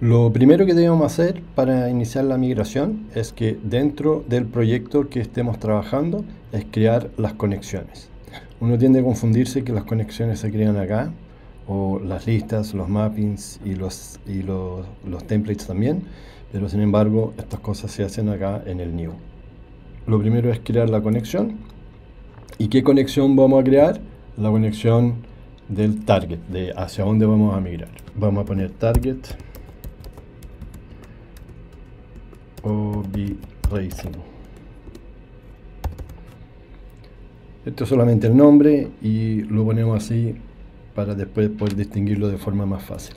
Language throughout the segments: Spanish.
Lo primero que debemos hacer para iniciar la migración es que dentro del proyecto que estemos trabajando es crear las conexiones. Uno tiende a confundirse que las conexiones se crean acá, o las listas, los mappings y los, y los, templates también, pero sin embargo estas cosas se hacen acá en el new. Lo primero es crear la conexión. ¿Y qué conexión vamos a crear? La conexión del target, de hacia dónde vamos a migrar. Vamos a poner target OB Racing. Esto es solamente el nombre y lo ponemos así para después poder distinguirlo de forma más fácil.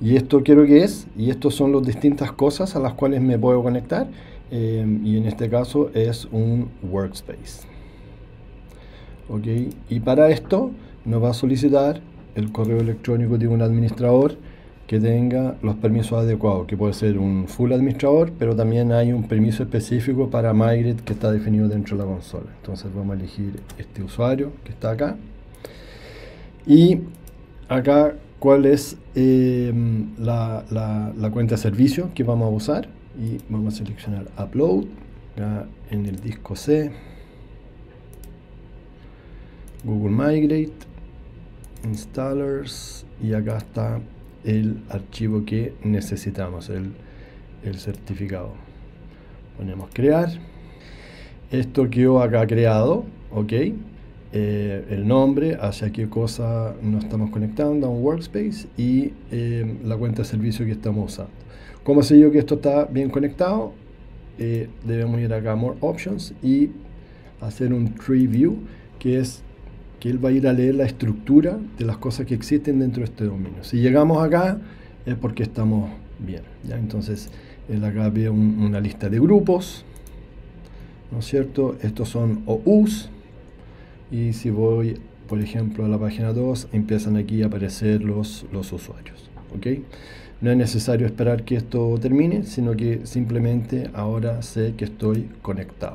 Y esto quiero que es, y estos son las distintas cosas a las cuales me puedo conectar, eh, y en este caso es un workspace. ¿Ok? Y para esto nos va a solicitar el correo electrónico de un administrador que tenga los permisos adecuados, que puede ser un full administrador, pero también hay un permiso específico para Migrate que está definido dentro de la consola. Entonces vamos a elegir este usuario que está acá. Y acá cuál es em, la, la, cuenta de servicio que vamos a usar. Y vamos a seleccionar Upload, acá en el disco C, Google Migrate, Installers, y acá está el archivo que necesitamos, el, certificado. Ponemos crear. Esto quedó acá creado, ok. Eh, el nombre, hacia qué cosa nos estamos conectando a un workspace y eh, la cuenta de servicio que estamos usando. Como sé yo que esto está bien conectado? Eh, debemos ir acá a More Options y hacer un Tree View, que es que él va a ir a leer la estructura de las cosas que existen dentro de este dominio. Si llegamos acá es porque estamos bien. ¿ya? Entonces, él acá ve una lista de grupos, ¿no es cierto? Estos son OUs, y si voy, por ejemplo, a la página 2, empiezan aquí a aparecer los, los usuarios. ¿ok? No es necesario esperar que esto termine, sino que simplemente ahora sé que estoy conectado.